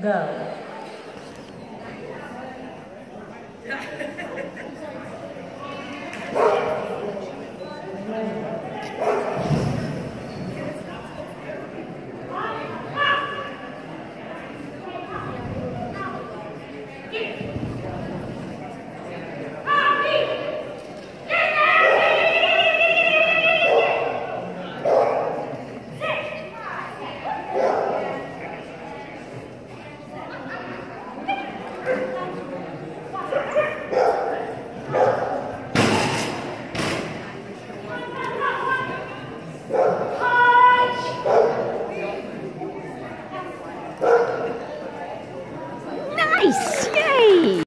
go. Yeah. Nice! Yay!